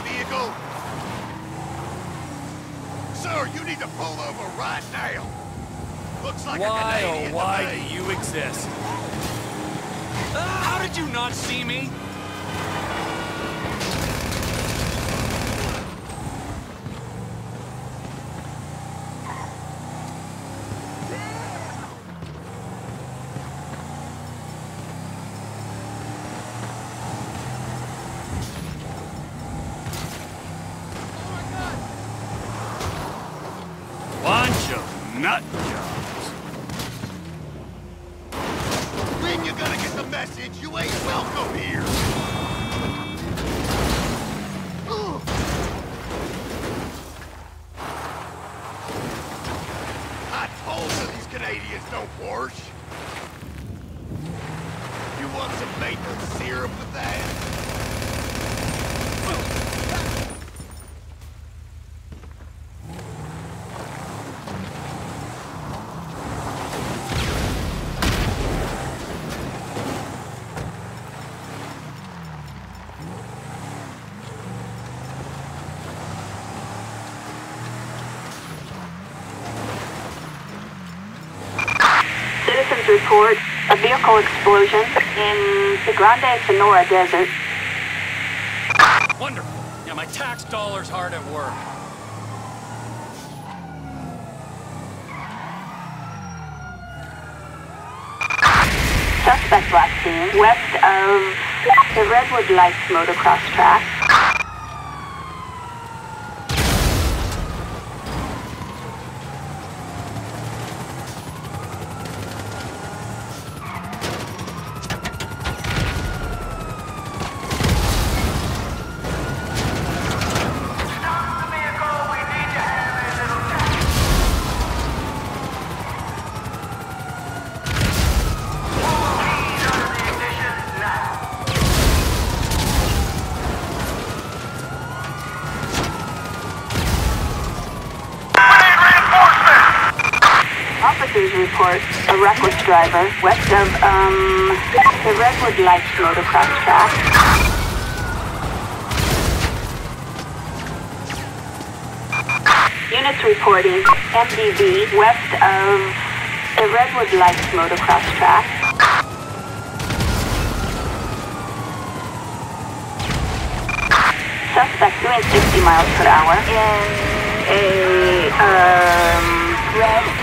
vehicle? Sir, you need to pull over right now. Looks like why, a Canadian oh, why do you exist? How did you not see me? Canadians don't wash. You want some maple syrup with that? Report a vehicle explosion in the Grande Senora Desert. Wonderful. Yeah, my tax dollars hard at work. Suspect last seen west of the Redwood Lights motocross track. Report a reckless driver west of um the Redwood Lights motocross track. Units reporting MDV west of the Redwood Lights motocross track. Suspect doing 60 miles per hour in a um red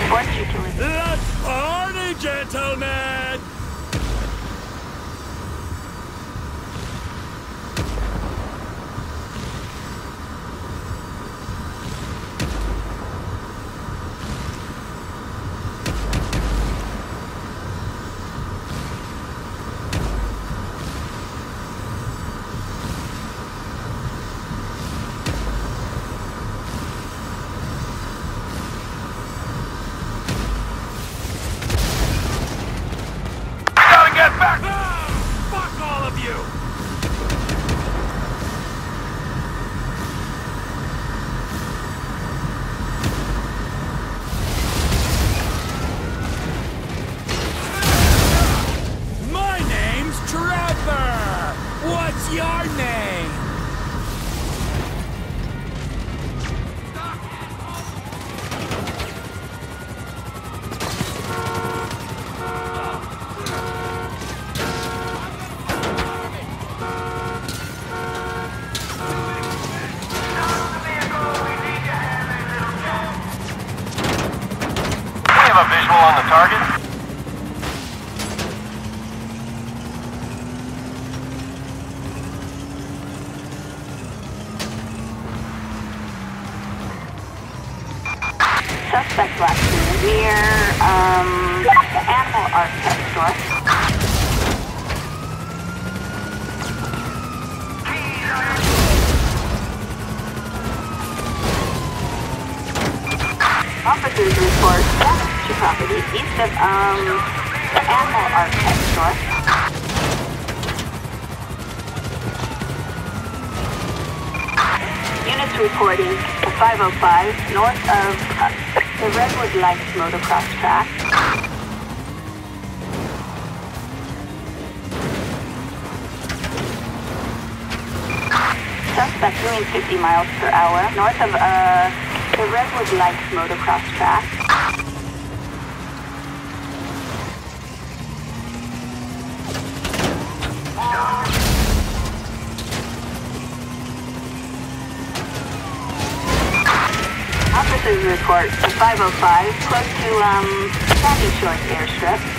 have a visual on the target. Suspect seen near um the Animal Art Store. Officers report damage property east of um the Animal Art Store. Units reporting a 505 north of uh, the Redwood Lights motocross track. Suspect doing 50 miles per hour north of uh, The Redwood Lights motocross track. Officers report to 505 close to, um, Sandy Shores airstrip.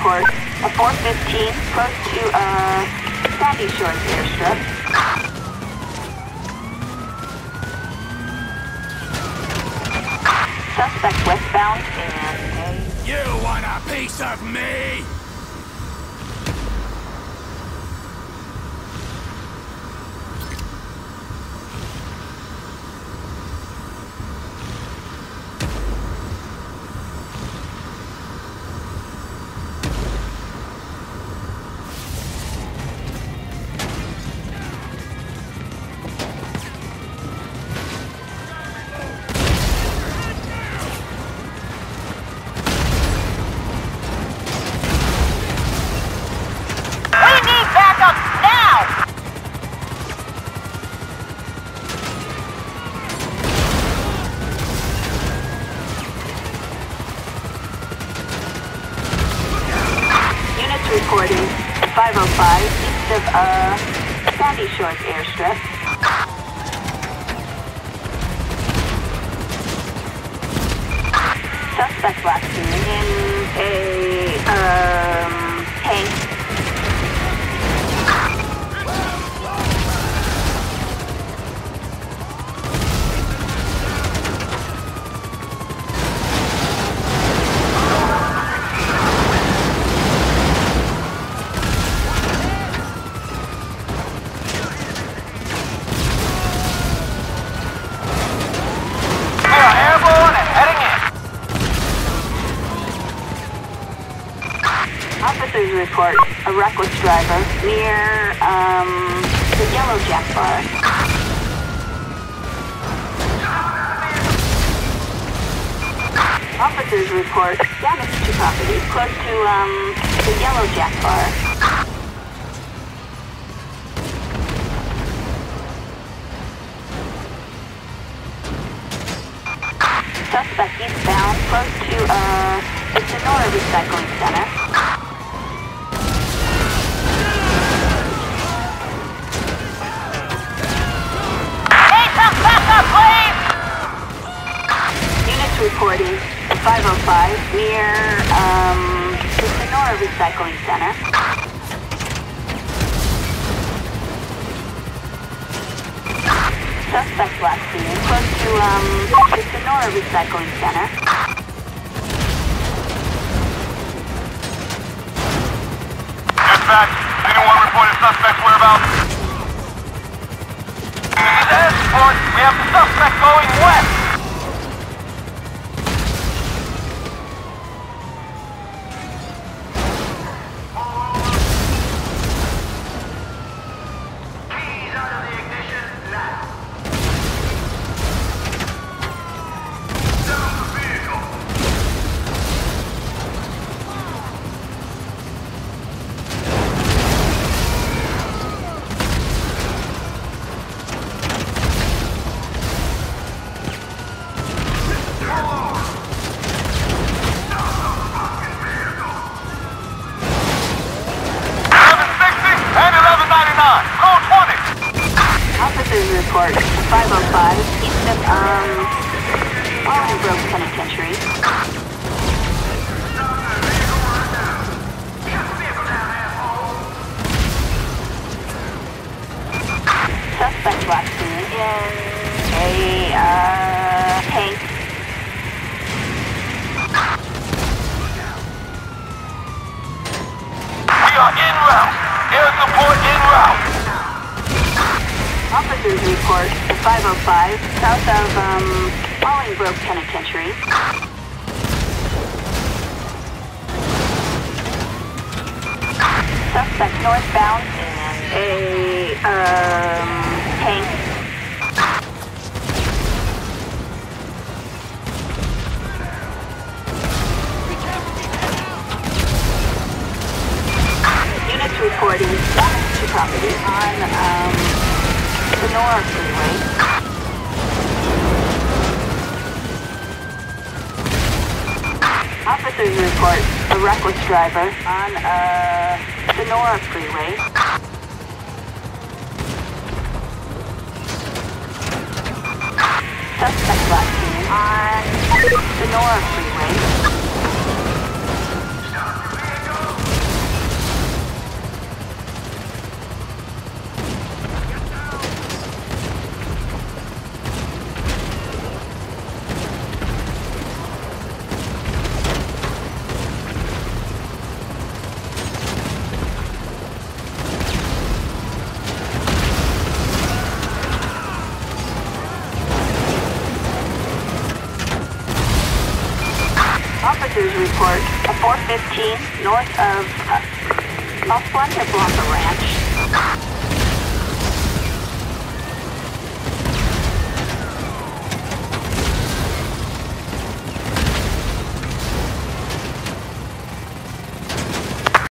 Report a 415 close to, uh, Sandy Shores airstrip. Suspect westbound and You want a piece of me? Sandy Shores airstrip. Suspect last seen in a, um, tank. Reckless driver near, um, the Yellow Jack Bar. Officers report damage to property close to, um, the Yellow Jack Bar. Suspect eastbound close to, uh, the Sonora Recycling Center. Please! Units reporting 505 near um, the Sonora Recycling Center. Suspect last seen close to um, the Sonora Recycling Center. Dispatch, anyone reported suspect's whereabouts? We have the suspect going west. Report 505 east of um, Bolingbroke Penitentiary. Suspect last seen in a uh, 205, south of, um, Bolingbroke Penitentiary. Suspect northbound in a, um, tank. Units reporting damage to property on, um, Senora Freeway. Officers report a reckless driver on uh Senora Freeway. Suspect last seen on Senora Freeway. Officers report a 415 north of uh, Los Ranch.